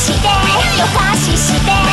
して。よかしして